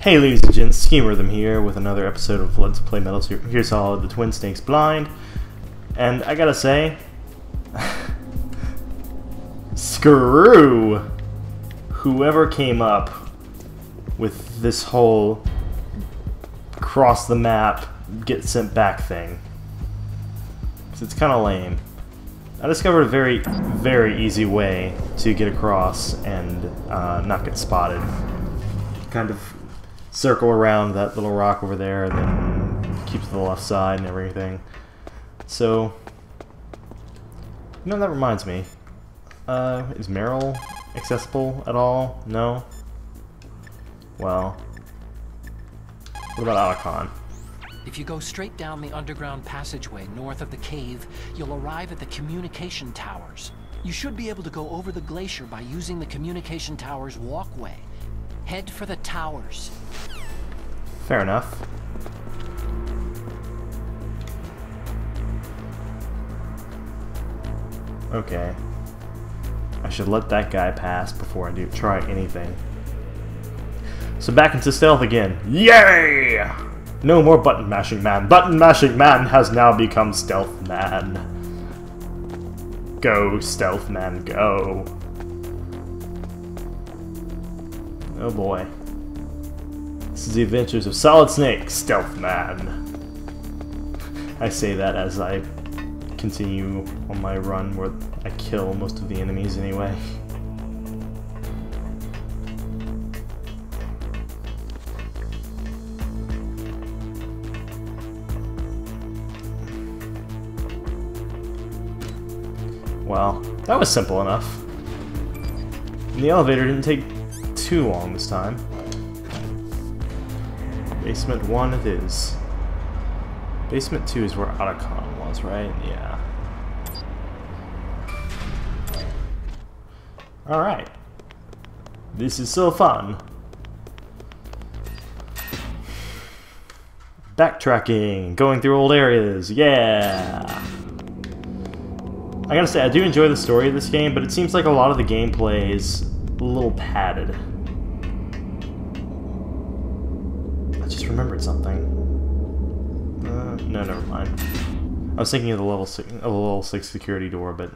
Hey ladies and gents, Schemer here with another episode of Let's Play Metal Gear Solid The Twin Snakes Blind. And I gotta say, screw whoever came up with this whole cross the map, get sent back thing. It's kind of lame. I discovered a very, very easy way to get across and uh, not get spotted. Kind of circle around that little rock over there and then keep to the left side and everything. So, you know, that reminds me. Uh, is Meryl accessible at all? No? Well, what about Otacon? If you go straight down the underground passageway north of the cave, you'll arrive at the communication towers. You should be able to go over the glacier by using the communication towers walkway. Head for the towers. Fair enough. Okay. I should let that guy pass before I do try anything. So back into stealth again. Yay! No more button mashing man. Button mashing man has now become stealth man. Go, stealth man, go. Oh boy. This is the adventures of Solid Snake, Stealth Man. I say that as I continue on my run where I kill most of the enemies anyway. Well, that was simple enough. And the elevator didn't take too long this time. Basement 1 it is. Basement 2 is where Otacon was, right? Yeah. Alright. This is so fun. Backtracking, going through old areas, yeah! I gotta say, I do enjoy the story of this game, but it seems like a lot of the gameplay is a little padded. I remembered something. Uh, no, never mind. I was thinking of the level six, level six security door, but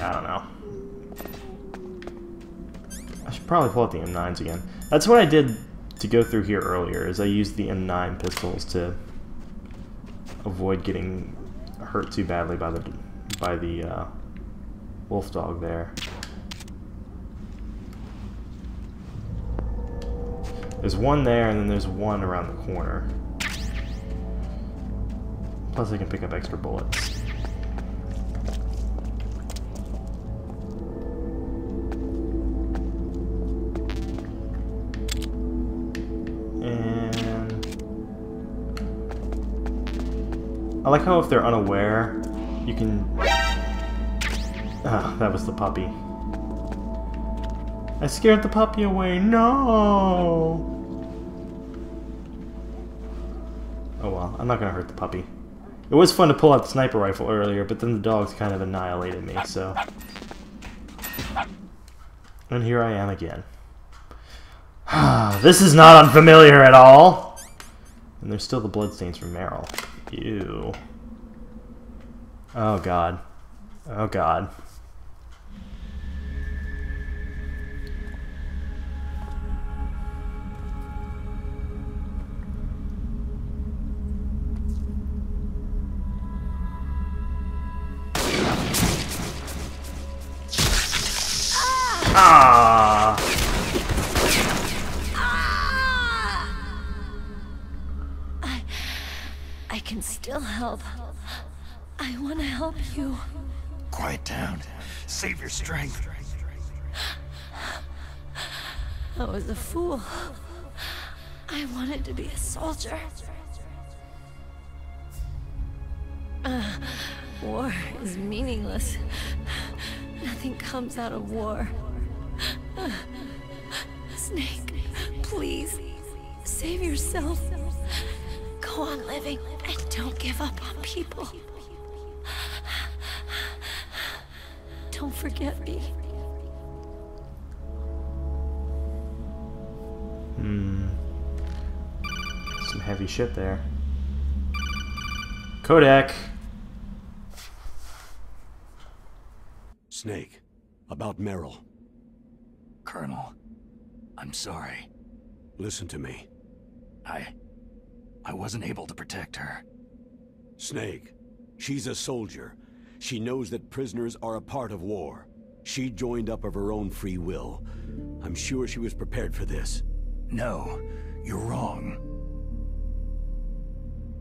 I don't know. I should probably pull out the M9s again. That's what I did to go through here earlier. Is I used the M9 pistols to avoid getting hurt too badly by the by the uh, wolf dog there. There's one there, and then there's one around the corner. Plus, I can pick up extra bullets. And... I like how if they're unaware, you can... Ah, that was the puppy. I scared the puppy away. No! Oh well, I'm not gonna hurt the puppy. It was fun to pull out the sniper rifle earlier, but then the dogs kind of annihilated me, so... And here I am again. this is not unfamiliar at all! And there's still the bloodstains from Meryl. Ew. Oh god. Oh god. Ah! I, I can still help. I want to help you. Quiet down. Save your strength. I was a fool. I wanted to be a soldier. Uh, war is meaningless. Nothing comes out of war. Snake, please, save yourself. Go on living and don't give up on people. Don't forget me. Hmm. Some heavy shit there. Codec. Snake, about Meryl. Colonel, I'm sorry. Listen to me. I... I wasn't able to protect her. Snake, she's a soldier. She knows that prisoners are a part of war. She joined up of her own free will. I'm sure she was prepared for this. No, you're wrong.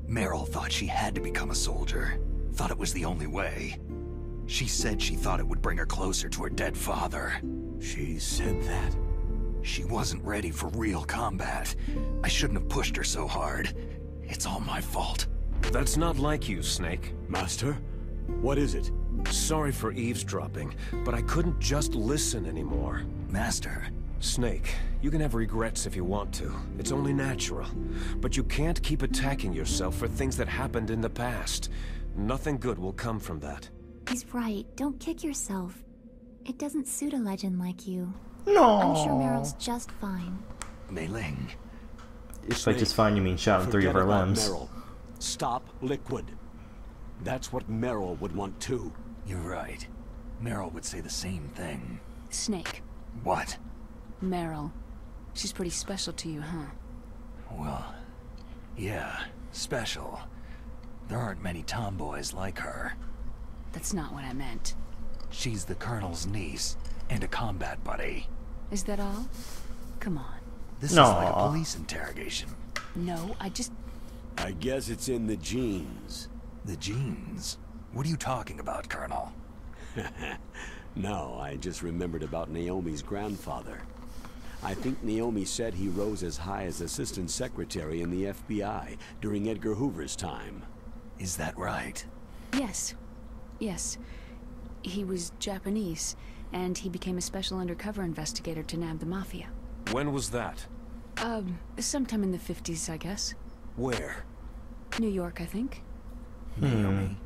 Meryl thought she had to become a soldier. Thought it was the only way. She said she thought it would bring her closer to her dead father. She said that? She wasn't ready for real combat. I shouldn't have pushed her so hard. It's all my fault. That's not like you, Snake. Master? What is it? Sorry for eavesdropping, but I couldn't just listen anymore. Master, Snake, you can have regrets if you want to. It's only natural. But you can't keep attacking yourself for things that happened in the past. Nothing good will come from that. He's right. Don't kick yourself. It doesn't suit a legend like you. No. I'm sure Meryl's just fine. Mei Ling. If by just fine you mean shot in three of her limbs. Meryl. Stop liquid. That's what Meryl would want too. You're right. Meryl would say the same thing. Snake. What? Meryl. She's pretty special to you, huh? Well, yeah, special. There aren't many tomboys like her. That's not what I meant. She's the Colonel's niece and a combat buddy. Is that all? Come on. This is like a police interrogation. No, I just... I guess it's in the genes. The genes. What are you talking about, Colonel? No, I just remembered about Naomi's grandfather. I think Naomi said he rose as high as assistant secretary in the FBI during Edgar Hoover's time. Is that right? Yes. Yes. He was Japanese, and he became a special undercover investigator to nab the Mafia. When was that? Um, sometime in the 50s, I guess. Where? New York, I think. Naomi?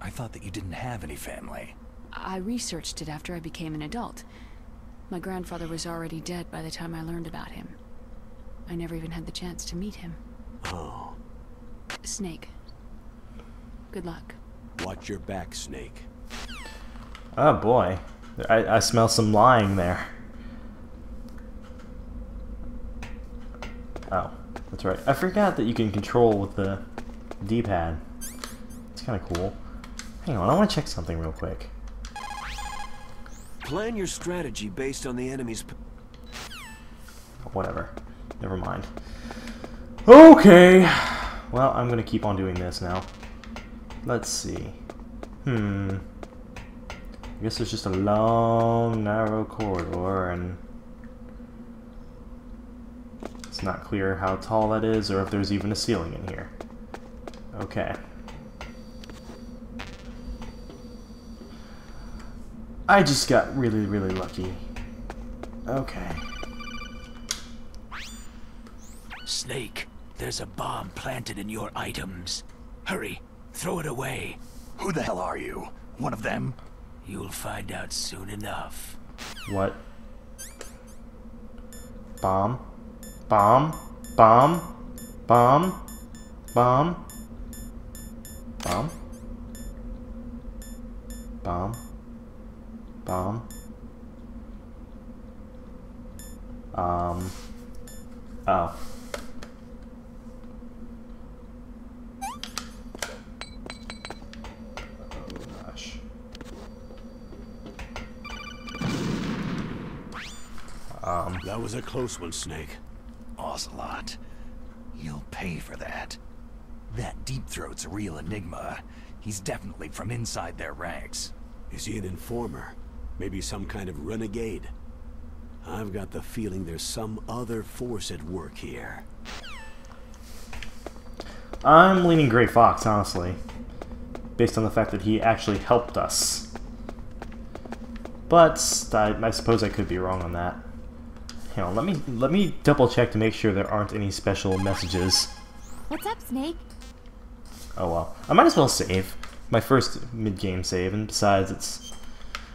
I thought that you didn't have any family. I researched it after I became an adult. My grandfather was already dead by the time I learned about him. I never even had the chance to meet him. Oh, Snake. Good luck. watch your back, Snake. Oh boy. I, I smell some lying there. Oh, that's right. I forgot that you can control with the D-pad. It's kind of cool. Hang on, I want to check something real quick. Plan your strategy based on the enemy's... p- Whatever. Never mind. Okay. Well, I'm gonna keep on doing this now. Let's see. Hmm. I guess it's just a long, narrow corridor, and it's not clear how tall that is, or if there's even a ceiling in here. Okay. I just got really, really lucky. Okay. Snake, there's a bomb planted in your items. Hurry, throw it away. Who the hell are you? One of them? You'll find out soon enough. What? Bomb? Bomb? Bomb? Bomb? Bomb? Bomb? Bomb? Bomb? Um. Oh gosh. Um. That was a close one, Snake. Ocelot, you'll pay for that. That Deep Throat's a real enigma. He's definitely from inside their ranks. Is he an informer? Maybe some kind of renegade? I've got the feeling there's some other force at work here. I'm leaning Gray Fox, honestly. Based on the fact that he actually helped us. But I, I suppose I could be wrong on that. Hang on, let me let me double check to make sure there aren't any special messages. What's up, Snake? Oh well. I might as well save. My first mid-game save, and besides it's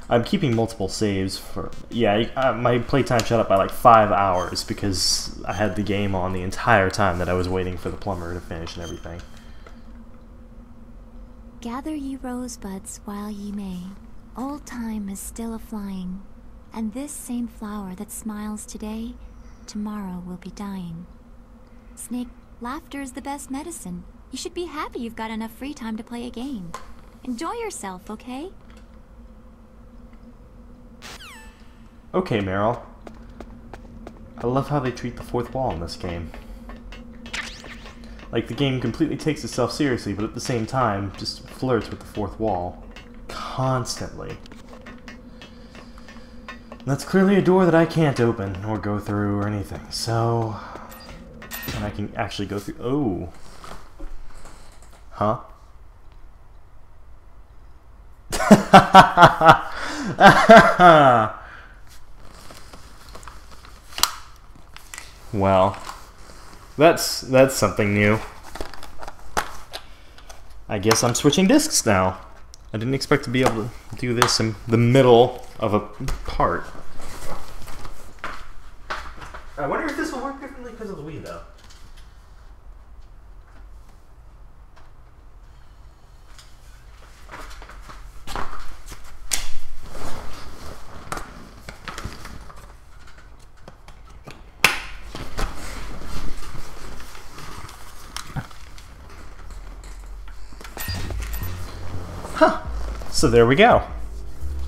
I'm keeping multiple saves for yeah. Uh, my playtime shut up by like five hours because I had the game on the entire time that I was waiting for the plumber to finish and everything. Gather ye rosebuds while ye may. Old time is still a flying, and this same flower that smiles today, tomorrow will be dying. Snake, laughter is the best medicine. You should be happy you've got enough free time to play a game. Enjoy yourself, okay? Okay, Meryl. I love how they treat the fourth wall in this game. Like, the game completely takes itself seriously, but at the same time, just flirts with the fourth wall. Constantly. That's clearly a door that I can't open, or go through, or anything, so... And I can actually go through... Oh. Huh? well, that's that's something new. I guess I'm switching discs now. I didn't expect to be able to do this in the middle of a part. I wonder if this will work differently because of the Wii, though. So there we go.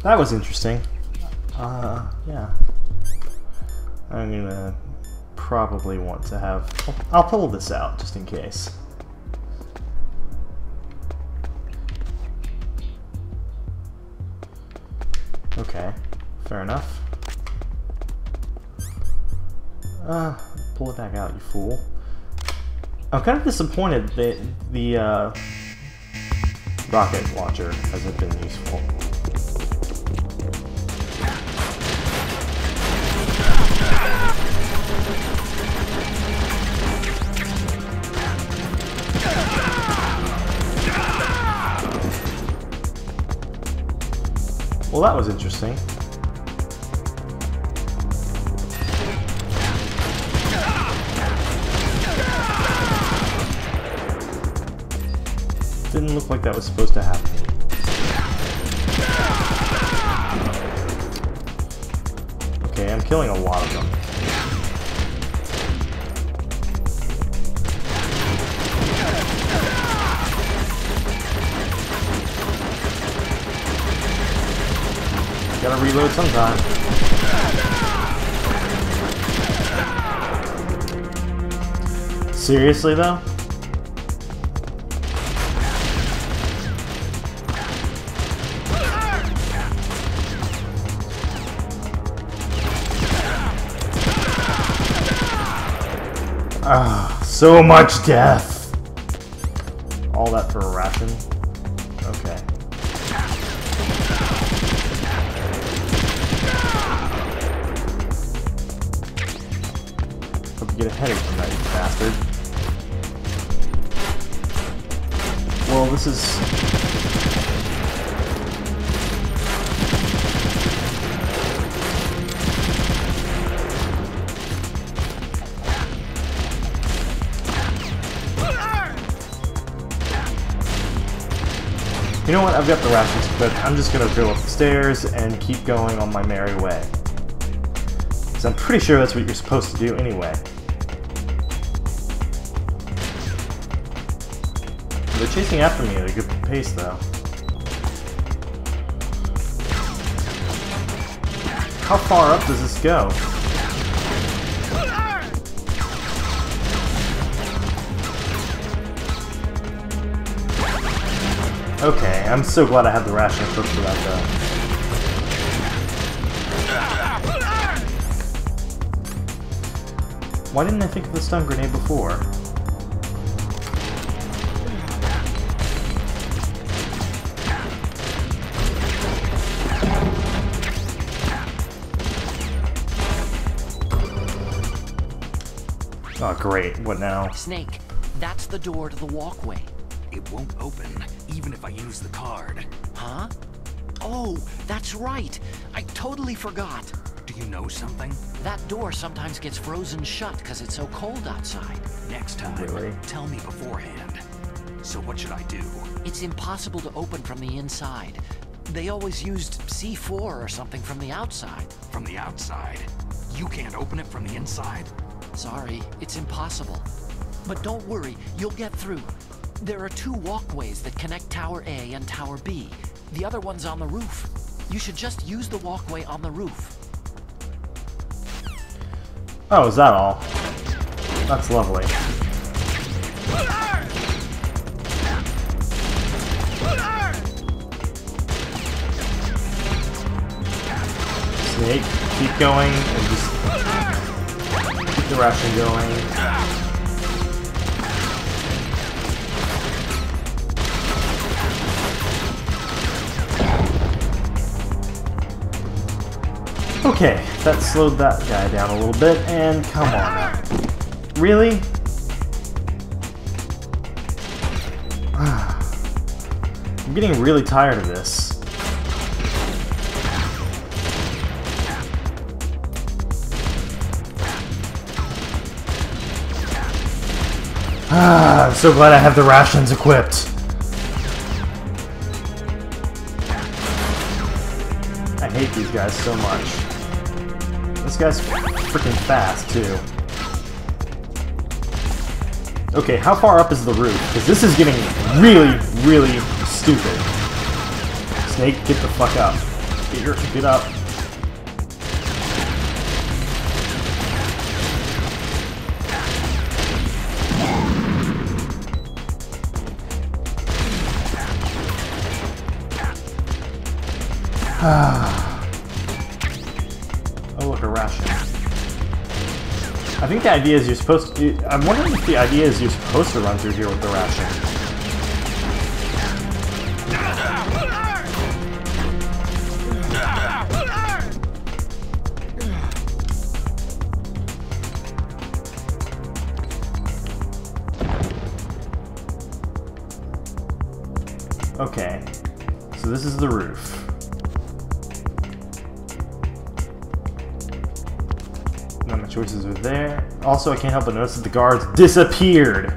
That was interesting. Uh, yeah. I'm gonna probably want to have... I'll pull this out, just in case. Okay, fair enough. Uh, pull it back out, you fool. I'm kind of disappointed that the, uh, rocket launcher hasn't been useful. Well, that was interesting. Didn't look like that was supposed to happen. Okay, I'm killing a lot of them. Gotta reload sometime. Seriously though? Ah, so much death! All that for a ration? Okay. Hope you get a headache that, you bastard. Well, this is... You know what? I've got the rations, but I'm just gonna go up the stairs and keep going on my merry way. Because I'm pretty sure that's what you're supposed to do anyway. They're chasing after me at a good pace, though. How far up does this go? Okay, I'm so glad I had the ration equipped for that though. Why didn't I think of the stun grenade before? Oh great, what now? Snake, that's the door to the walkway. It won't open, even if I use the card. Huh? Oh, that's right. I totally forgot. Do you know something? That door sometimes gets frozen shut because it's so cold outside. Next time, Really? tell me beforehand. So what should I do? It's impossible to open from the inside. They always used C4 or something from the outside. From the outside? You can't open it from the inside? Sorry, it's impossible. But don't worry, you'll get through. There are two walkways that connect Tower A and Tower B. The other one's on the roof. You should just use the walkway on the roof. Oh, is that all? That's lovely. Snake, keep going and just keep the ration going. Okay, that slowed that guy down a little bit, and come on. Really? I'm getting really tired of this. Ah, I'm so glad I have the rations equipped. I hate these guys so much. This guy's freaking fast, too. Okay, how far up is the roof? Because this is getting really, really stupid. Snake, get the fuck up. Get, your, get up. Ah. Oh, look, a ration. I think the idea is you're supposed to... I'm wondering if the idea is you're supposed to run through here with the ration. Also, I can't help but notice that the guards disappeared.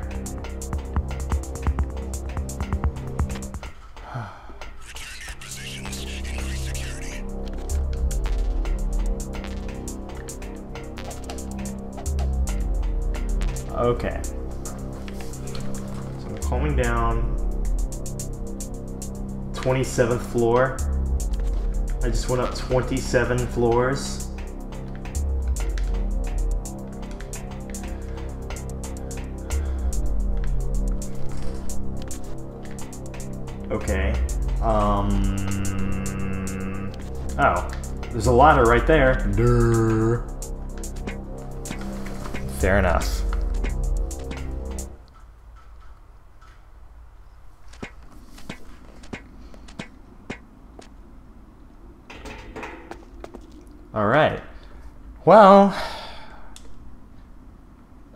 Okay. So I'm calming down. 27th floor. I just went up 27 floors. Um. Oh, there's a ladder right there. Durr. Fair enough. All right. Well,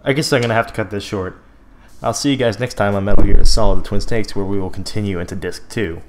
I guess I'm gonna have to cut this short. I'll see you guys next time on Metal Gear Solid: The Twin Snakes, where we will continue into Disc Two.